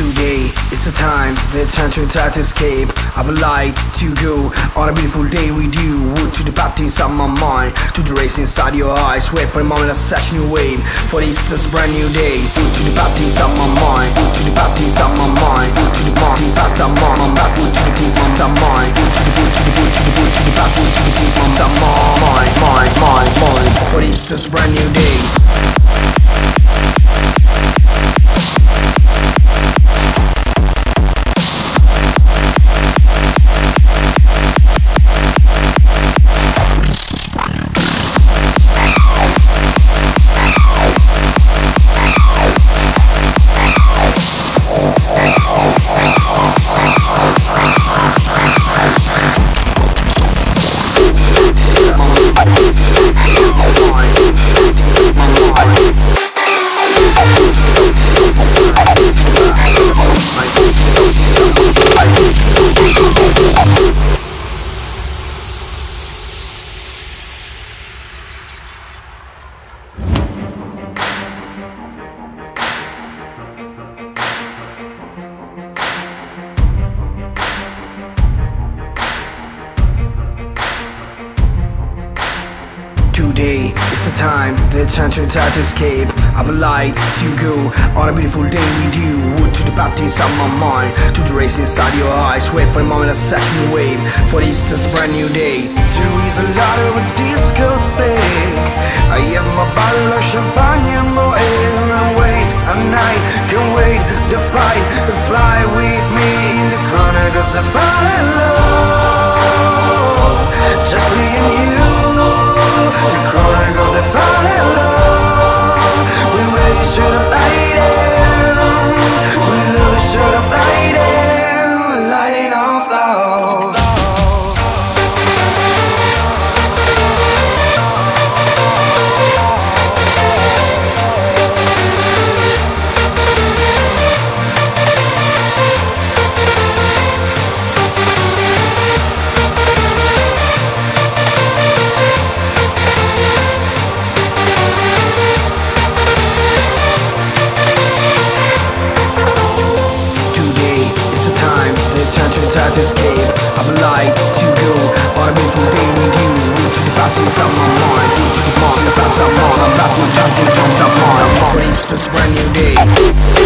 Today is the time, the time to try to escape. I would like to go on a beautiful day with you. Wood to the party inside my mind, to the race inside your eyes. Wait for a moment of such new wave. For this is a brand new day. Wood to the party inside my mind, wood to the party inside my mind, wood to the party inside my mind, wood to the teeth inside my mind, wood to the wood to the wood to the wood to the back, wood to the teeth inside my mind, mind, mind, mind. For this is a brand new day. Today the time, the time to try to escape. I would like to go on a beautiful day with you. To the party inside my mind, to the race inside your eyes. Wait for a moment of such new wave, for this is a brand new day. There is a lot of a discotheque. I have my bottle of champagne and boy, and wait, and I can wait to fight, fly with me in the corner, cause I fall in love. Escape. I would like to go on a beautiful day with you. Wood to the party inside my mind, wood to the mind. I'm don't mind. For this is a brand new day.